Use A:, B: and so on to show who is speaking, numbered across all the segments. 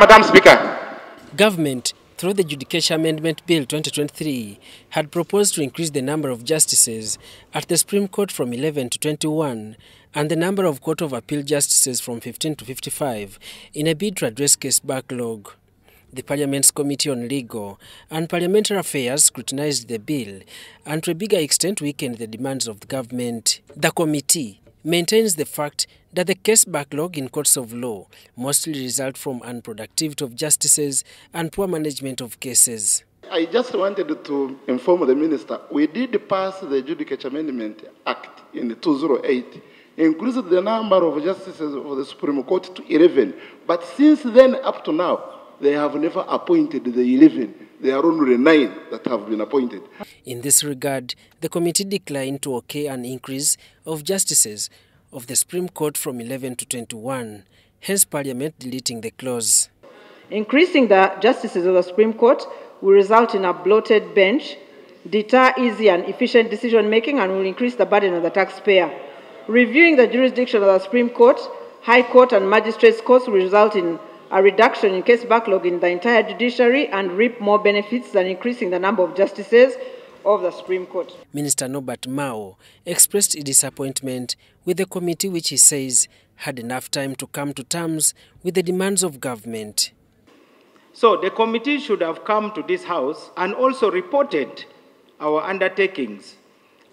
A: Madam Speaker.
B: Government, through the Judicature Amendment Bill 2023, had proposed to increase the number of justices at the Supreme Court from 11 to 21 and the number of Court of Appeal justices from 15 to 55 in a bid to address case backlog. The Parliament's Committee on Legal and Parliamentary Affairs scrutinized the bill and to a bigger extent weakened the demands of the government. The committee maintains the fact that the case backlog in courts of law mostly result from unproductivity of justices and poor management of cases.
C: I just wanted to inform the minister, we did pass the Judicature Amendment Act in 208, increased the number of justices of the Supreme Court to 11. But since then up to now, they have never appointed the 11. There are only nine that have been appointed.
B: In this regard, the committee declined to okay an increase of justices of the Supreme Court from 11 to 21, hence Parliament deleting the clause.
D: Increasing the justices of the Supreme Court will result in a bloated bench, deter easy and efficient decision making, and will increase the burden of the taxpayer. Reviewing the jurisdiction of the Supreme Court, High Court, and Magistrates' Courts will result in a reduction in case backlog in the entire judiciary and reap more benefits than increasing the number of justices of the Supreme Court.
B: Minister Norbert Mao expressed disappointment with the committee which he says had enough time to come to terms with the demands of government.
E: So the committee should have come to this house and also reported our undertakings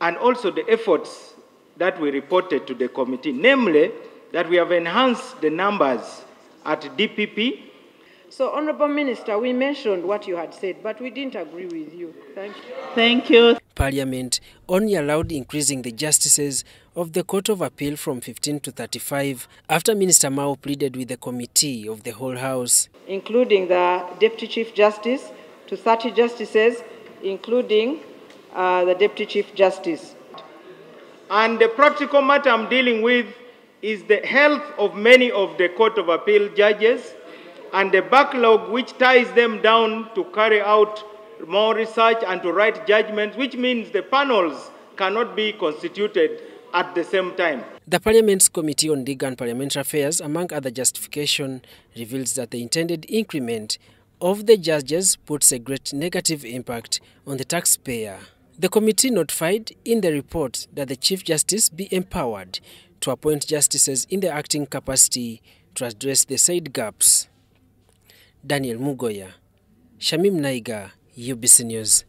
E: and also the efforts that we reported to the committee, namely that we have enhanced the numbers at DPP.
D: So, Honorable Minister, we mentioned what you had said, but we didn't agree with you. Thank you.
F: Thank you.
B: Parliament only allowed increasing the justices of the Court of Appeal from 15 to 35 after Minister Mao pleaded with the committee of the whole House.
D: Including the Deputy Chief Justice to 30 justices, including uh, the Deputy Chief Justice.
E: And the practical matter I'm dealing with is the health of many of the Court of Appeal judges and the backlog which ties them down to carry out more research and to write judgments, which means the panels cannot be constituted at the same time.
B: The Parliament's Committee on Legal and Parliamentary Affairs, among other justification, reveals that the intended increment of the judges puts a great negative impact on the taxpayer. The committee notified in the report that the Chief Justice be empowered to appoint justices in the acting capacity to address the said gaps. Daniel Mugoya, Shamim Naiga, UBC News.